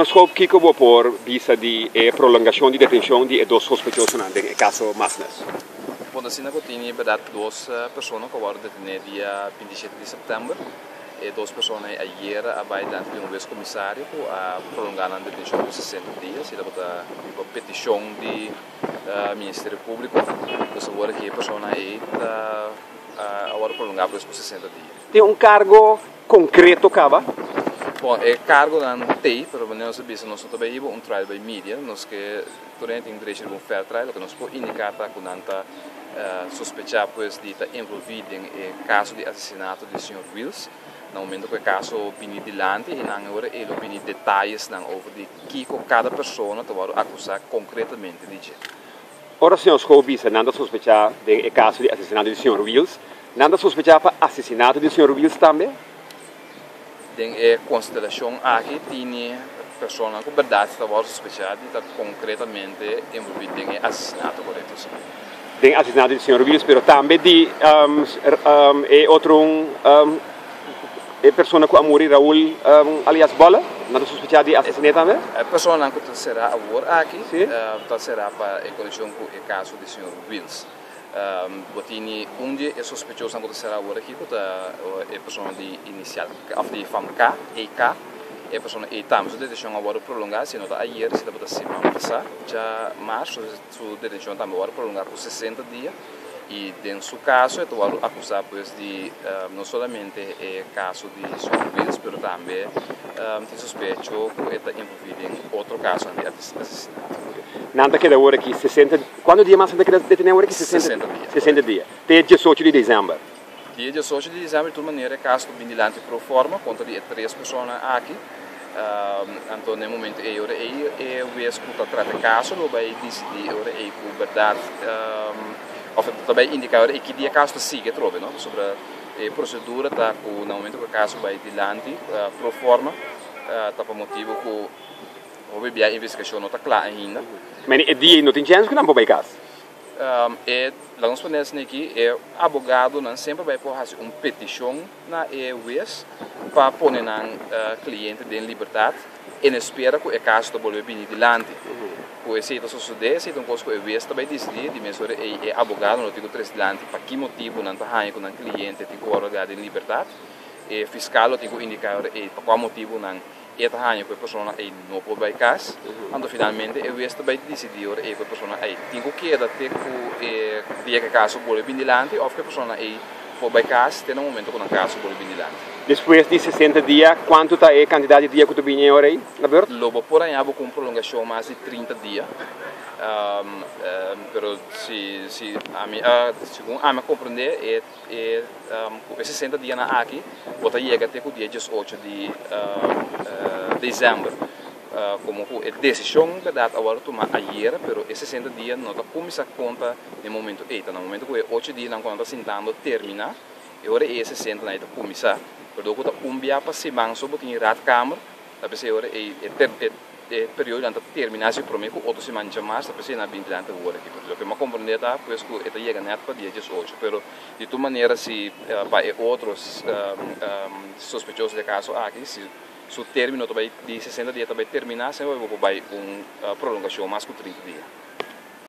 Scope, que vou por visa de eh, prolongação de detenção de dois sospechosos no caso Masnes? Bom, assim, eu tinha verdade duas pessoas que foram detenidas dia 27 de setembro e duas pessoas ayer abai dentro de um ex-comissário a prolongar a detenção por 60 dias e depois a petição do uh, Ministério Público que agora que a pessoa aí agora prolongar por 60 dias. Tem um cargo concreto, cava? Bom, é cargo da TEI, pero nós sabemos nós também um trial by media, nós que durante direito de um fair trial, que nós pode indicar que nanta uh, sospechar pois de estar envolvido em caso de assassinato do Sr. Wills, no momento que o caso vini dilante e não agora ele vini detalhes não over de que cada pessoa está acusar concretamente de gente. Ora, senhor Scobis, nada sospechar do caso de assassinato do Sr. Wills, nada sospechar para assassinato do Sr. Wills também? Den é constelação aqui tinha pessoa com verdade suspeitada de estar concretamente envolvida em assassinato correto tem assassinato do Sr. Wills, mas também de um, um, é outro um, é pessoa que amor Raul um, alias Bola não suspeitada de assassinato também a pessoa que será agora aqui uh, será para em conexão com o caso do Sr. Wills um, botini onde é suspeitoso que será agora aqui que é pessoa de inicial of de fam K e K é pessoa e estamos de detenção agora prolongar se nota ayer se deve semana passar já março sua detenção também agora prolongar por 60 dias e em seu caso todo acusado pues de um, não somente é caso de suicídio, mas também um, tem suspeito que está envolvido em outro caso de assassinato. Nada que da hora aqui 60 quando dia mais que deteneu agora aqui 60, 60 dias 60 dias até 18 de dezembro dia 18 de dezembro de toda maneira caso do vinilante pro forma contra de três pessoas aqui um, então no momento hora é é o escuta trata caso lo vai decidir hora é com verdade um, of também indicar que dia caso siga trove no? Sobre a procedura tá com no momento que o caso vai adiante uh, pro forma uh, tá por motivo que houve a investigação não está clara ainda mas é dia não tem chance que não caso um, é lá nos ponemos aqui é abogado não sempre vai por fazer uma petição na EUS para pôr na uh, cliente de liberdade e espera que o caso está volver bem adiante. O aceita suceder, aceita um coisa que o EUS também decidir, de mesura é, é abogado, não tem três adiante, para que motivo não está com o cliente, tem que guardar de liberdade, e fiscal que indicar e para qual motivo não eta hanya ko persona ai no po bai kas ando finalmente e westa bai decidir e ko persona ai tingo que da te ku e dia que caso bole bindilante of que persona ai po bai kas tem um momento um caso bole bindilante depois de 60 dias quanto tá é quantidade de dia que tu vinha ora aí na verdade lobo por aí com prolongação mais de 30 dias um, um, pero si, si a mim, uh, segundo a me compreender é, é um, 60 dias na aqui bota chega até o dia 18 de uh, dezembro uh, como a decisão que dá agora tomar ayer pero esses 60 dias não está começar a conta no momento eita no momento que é 8 dias não está sentando termina e agora é 60 não está começar pero que está um dia para se manso botinho rat câmara da pessoa agora é, é, é período anta terminar se prometo outro semana mais a pessoa na binte anta agora aqui porque que me compreender tá pois que eta chega net para dia 18 pero de tu maneira se uh, para outros um, um, sospechosos de caso aqui se su término também de 60 dias também terminar sempre vai um uh, prolongação mais que 30 dias